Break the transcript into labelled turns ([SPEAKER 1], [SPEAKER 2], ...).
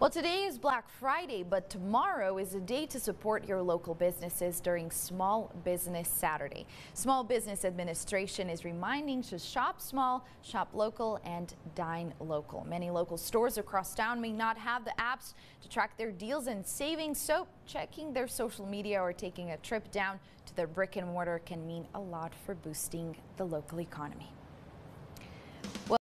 [SPEAKER 1] Well, today is Black Friday, but tomorrow is a day to support your local businesses during Small Business Saturday. Small Business Administration is reminding to shop small, shop local, and dine local. Many local stores across town may not have the apps to track their deals and savings, so checking their social media or taking a trip down to their brick and mortar can mean a lot for boosting the local economy.